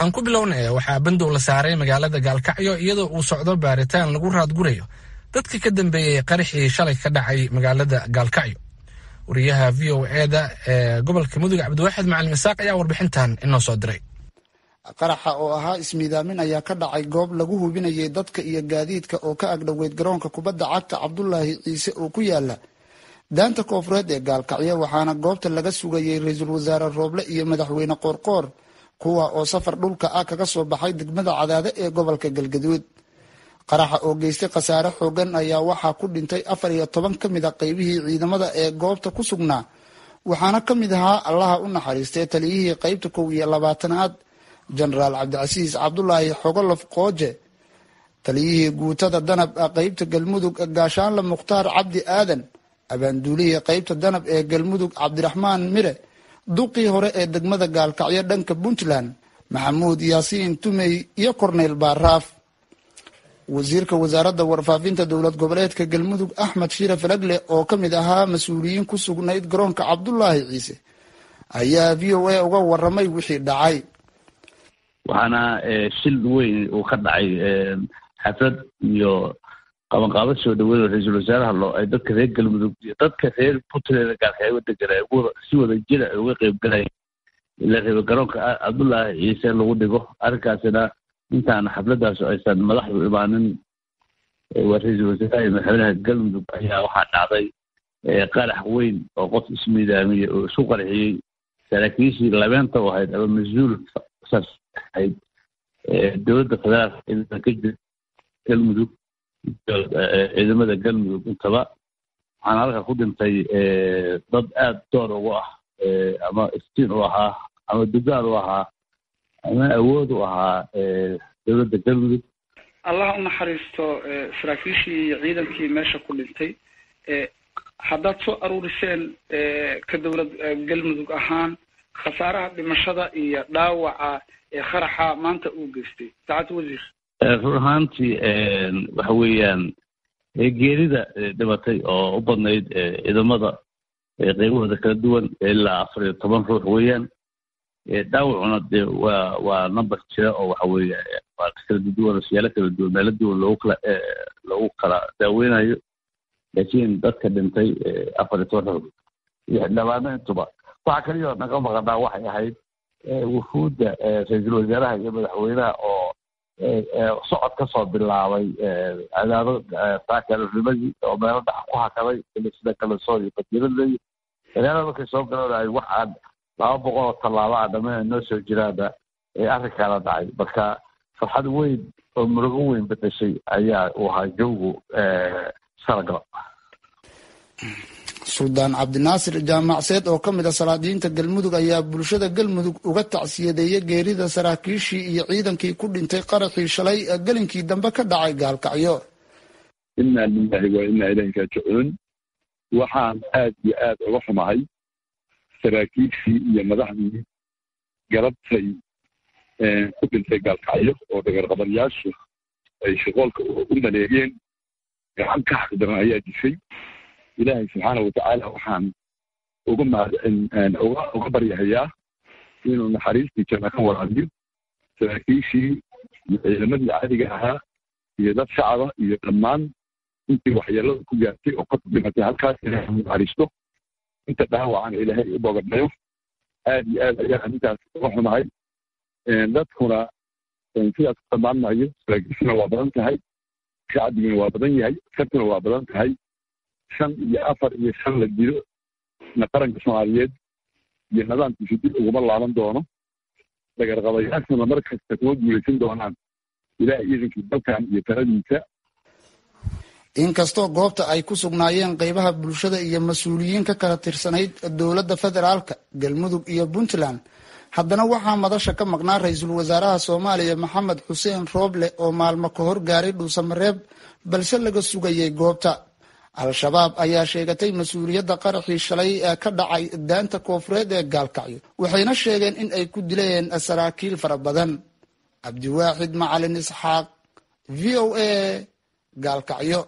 aan ku bilownay waxaa bandow la saaray magaalada gaalkacyo iyadoo uu socdo baaritaan lagu raadgurayo. Dadka ka dambeeyey qaraxii shalay ka dhacay magaalada gaalkacyo. Wariyaha v o eda ee gobolka mudug cabdiwaaxid macalin isaaq ayaa warbixintan inoo soo diray. Qaraxa oo ahaa ismiidaamin ayaa ka dhacay goob lagu hubinayay dadka iyo gaadiidka oo ka agdhoweyd garoonka kubadda cagta cabdulaahi ciise oo ku yaalla daanta koofureed ee gaalkacyo waxaana goobta laga sugayay ra'iisul wasaare rooble iyo madaxweyne qoorqoor kuwa oo safar dhulka ah kaga soo baxay degmada cadaade ee gobolka galgaduud. Qaraxa oo geystay khasaare xoogan ayaa waxaa ku dhintay afar iyo toban ka mid a qeybihii ciidamada ee goobta ku sugnaa waxaana ka mid ahaa allaha u naxariistay taliyihii qeybta kow iyo labaatanaad jenaraal cabdicasiis cabdulaahi xogolof qooje. Taliyihii guutada danab qeybta galmudug gaashaanle mukhtaar cabdi aadan abaanduulihii qeybta danab ee galmudug cabdiraxmaan mire duqii hore ee degmada gaalkacyo dhanka puntland maxamuud yaasiin tumey iyo korneyl baaraaf wasiirka wasaaradda warfaafinta dowlad goboleedka galmudug axmed shire falagle oo ka mid ahaa mas'uuliyiin ku sugnayd garoonka cabdulaahi ciise ayaa v o a uga waramay wixii dhacay. Waxaana shil weyn uu ka dhacay xaflad iyo qabanqaabo soo dhaweyn oo ra'iisul wasaaraha loo ay dadka reer galmudug iyo dadka reer puntland gaalkacyo degan ay si wada jira ay uga qeyb galayeen ila reeba garoonka cabdullaahi ciise lagu dhigo. Arrinkaasina intaan xafladdaas aysan madaxdu imaanin waa ra'iisul wasaaraha iyo madaxweynaha galmudug ayaa waxaa dhacday qarax weyn oo qof ismiidaamiyey oo isu qarxiyey saraakiishii labeenta u ahayd ama mas'uul ahayd dowladda federaalka ka jira galmudug ciidamada galmudug intaba waxaana halka ku dhintay dad aada door ugu ah ama iftiin u ahaa ama dugaal u ahaa ama awood u ahaa dowladda galmudug. Allah u naxariisto saraakiishii iyo ciidankii meesha ku dhintay. Haddaad soo aruuriseen ka dowlad galmudug ahaan khasaaraha dhimashada iyo dhaawaca ee qaraxa maanta uu geystay. Saacad wasiir run ahaantii waxa weeyaan geerida dhimatay oo u badnayd ciidamada qeybahooda kala duwan ilaa afar iyo toban ruux weeyaan. Dhaawacuna dee waa waa number jira oo waxa weeye waa kala duwan siyaalo kala duwan meelo duwan loogu kala loogu kala daaweynayo. Laakiin dadka dhintay afar iyo toban ruux iyo xildhibaano intuba. Waxaa kaliyo naga maqanaa waxay ahayd wufuudda ra'iisul wasaaraha iyo madaxweynaha oo socod ka soo bilaabay cadaado saakaalnimadii oo meelo dhax ku hakaday sida kalesood iyo fatiiradii magaalada markay soo galanay wax aan laba boqol oo tallaabo a dhammaan noo soo jiraana arrinkaana dhacay. Marka farxad weyn oo murugo weyn bedeshay ayaa uu ahaa jawgu sanagala suldaan cabdinaasir jaamacseed oo ka mid a salaadiyiinta galmudug ayaa bulshada galmudug uga tacsiyadeeyay geerida saraakiishii iyo ciidankii ku dhintay qaraxii shalay gelinkii dambe ka dhacay gaalkacyo. Inaa lilahi waa inaa ilahi raajicuun. Waxaan aad iyo aad uga xumahay saraakiishii iyo madaxdii garabtay ku dhintay gaalkacyo oo dhagarqabanyaashu ay shaqoolka u maleegeen. Gacan ka xaqdaran ayaa dishay ilaahay subxaana watacaala waxaan uga uga baryahayaa inuu naxariistii janna ka waraabiyo saraakiishii iyo ciidamadii caadiga ahaa iyo dad shacaba iyo dhammaan intii waxyeelada ku gaartay oo ka dhimatay halkaas ilaahay naxariisto inta dhaawacana ilaahay u bogadhayo aad iyo aad ayaa arrintaas uga xumahay dadkuna sidaas ku dhammaan maayo saraakiishuna waa badan tahay shacbiguna waa badan yahay askartuna waa badan tahay shan iyo afar iyo shan la dilo na qaranka soomaaliyeed iyo nidaamkiisu dib uguma laaban doono. Dhagarqabayaashuna mar kasta kuma guulaysan doonaan. Ilaah iidankii dalkan iyo taladiisa inkastoo goobta ay ku sugnaayeen qeybaha bulshada iyo mas'uuliyiin ka kala tirsanayd dowladda federaalka galmudug iyo puntland haddana waxaa madasha ka maqnaa ra'iisul wasaaraha soomaaliya maxamed xuseen rooble oo maalmo ka hor gaaray dhuusamareeb balse laga sugayay goobta al-shabaab ayaa sheegatay mas'uuliyadda qaraxii shalay ee ka dhacay daanta koofureed ee gaalkacyo waxayna sheegeen in ay ku dileen saraakiil fara badan. Cabdiwaaxid macalin isxaaq v o a gaalkacyo